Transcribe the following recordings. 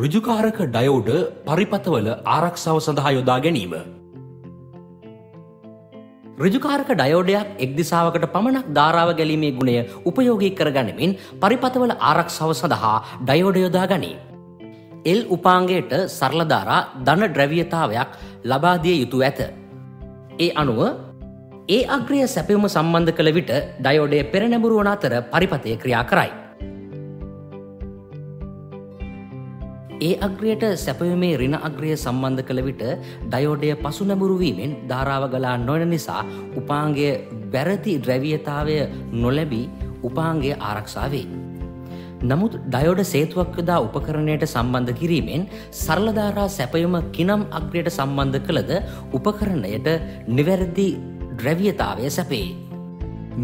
ෘජුකාරක ඩයෝඩ පරිපතවල ආරක්ෂාව සඳහා යොදා ගැනීම. ෘජුකාරක ඩයෝඩයක් එක්දිසාාවකට පමණක් ධාරාව ගැලීමේ ගුණය උපයෝගී කරගනිමින් පරිපතවල ආරක්ෂාව සඳහා ඩයෝඩ යොදා ගනී. එල් උපාංගයට සරලධාරා ධන ද්‍රවියතාවයක් ලබාදිය යුතු ඇත. ඒ අනුව ඒ අග්‍රය සැපවම සම්බන්ධ කළ විට ඩයෝඩය පෙරනැබුරුවන අතර පරිපතය ක්‍රියා කරයි. ඒ අග්‍රයට සැපයුමේ රින අග්‍රය සම්බන්ධ කළ විට ඩයෝඩය පසු නැමුරුවීමෙන් ධාරාව ගලා නොයන නිසා උපාන්ගය වැරදි ද්‍රැවියතාවය නොලැබී උපාන්ගේ ආරක්ෂාවේ. නමුත් ඩයෝඩ සේතුවක්කදා උපකරණයට සම්බන්ධ කිරීමෙන් සරලධාරා සැපයුම කිනම් අග්‍රයට සම්බන්ධ කළද උපකරණයට නිවැරදි ද්‍රැවියතාවය සැපේ.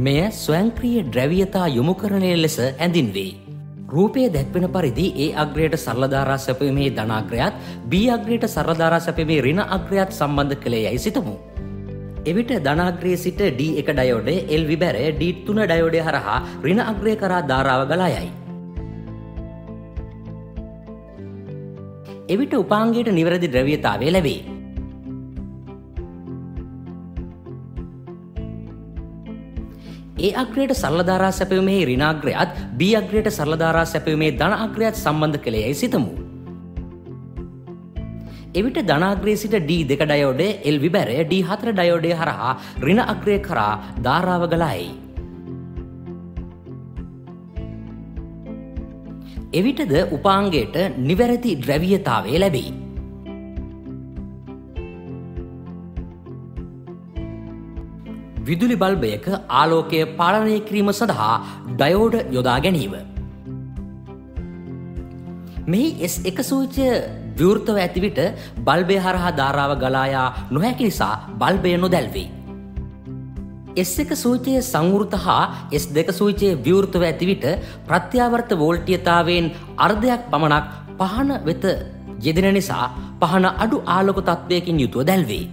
මෙය ස්වංක්‍රිය ද්‍රැවියතා යොමුකරණය ලෙස ඇඳින්වේ. රූපය දැක්වෙන පරිදි ඒ අග්‍රයට සරලධාරා සැපීමේ ධනාග්‍රයත් බී අග්‍රයට සරලධාරා සැපීමේ රින අග්‍රයත් සම්බන්ධ කළේ යැයි සිතමු. එවිට ධනාග්‍රයේ සිට ඩ එක ඩයෝඩ එල් විබැර ඩීට් තුන ඩයෝඩය හරහා රින අග්‍රය කරා ධාරාව ගලා යයි. එවිට උපාන්ගේට නිවැරදි ද්‍රවියතාවේ ලැබේ. ඒ අග්‍රයට සල්ලධාරා සැපවීමේ රිනාග්‍රයත් බී අග්‍රයට සල්ලධාරා සැපවීමේ ධන අග්‍රයත් සම්බන්ධ කළේ යැයි සිතමු. එවිට ධනාග්‍රේ සිට ඩී දෙක ඩයෝඩ එල් විබැරය ඩී හතර ඩයෝඩය හරහා රින අග්‍රය කරා ධාරාව ගලායි. එවිටද උපාන්ගේට නිවැරදි ද්‍රැවියතාවේ ලැබෙයි. විදුලි බල්බයක ආලෝකය පාලනය කිරීම සඳහා ඩයෝඩ යොදා ගැනීම. මෙහි එස් එක සූචය විවෘතව ඇතිවිට බල්බය හරහා ධාරාව ගලායා නොහැකි නිසා බල්බය නොදැල්වේ. එස් එක සූචයේ සංවෘත හා එස් දෙක සූචයේ විවෘතව ඇතිවිට ප්‍රත්‍යාවර්ත වෝල්ටියතාවෙන් අර්ධයක් පමණක් පහන වෙත යෙදෙන නිසා පහන අඩු ආලොක තත්ත්වයකින් යුතුව දැල්වේ.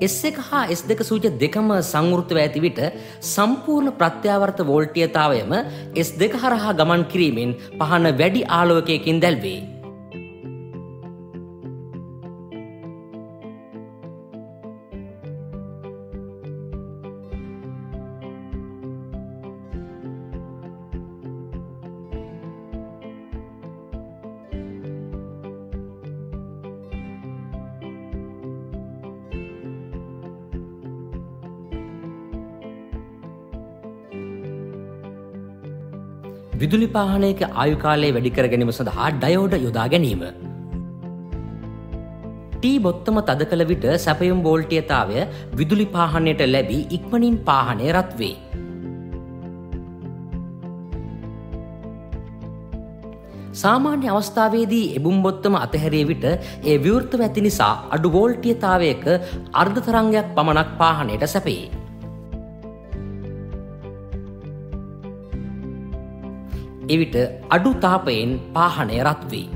එස් එක හා එස් දෙක සූච දෙකම සංවෘතව ඇති විට සම්පූර්ණ ප්‍රත්‍යාවර්ත වෝල්ටියතාවයම එස් දෙක හරහා ගමන් කිරීමෙන් පහන වැඩි ආලෝකයකින් දැල්වේ. විදුලි පාහනයක ආයුකාලයේ වැඩිකර ගැනීම සඳහා ඩයෝඩ යොදා ගැනීම. ටී බොත්තම තද කළ විට සැපයුම් බෝල්ටියතාවය විදුලි පාහනයට ලැබී ඉක්මනින් පාහනය රත්වේ. සාමාන්‍ය අවස්ථාවේදී එබුම් බොත්තම අතහැරේ විට ඒ විවෘර්තව ඇති නිසා අඩු වෝල්ටියතාවයක අර්ධතරංගයක් පමණක් පාහනයට සැපේ. එවිට අඩු තාපයෙන් පාහනය රත්වේ.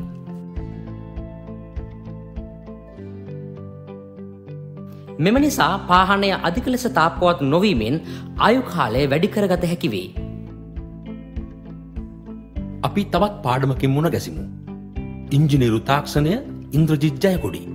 මෙම නිසා පාහනය අධික ලෙස තාපවත් නොවීමෙන් අයුකාලය වැඩිකරගත හැකිවේ. අපි තවත් පාඩමකින් මුණ ගැසිමු. ඉංජිනේරු තාක්ෂණය ඉන්ද්‍රජිජ්ජයකොඩි.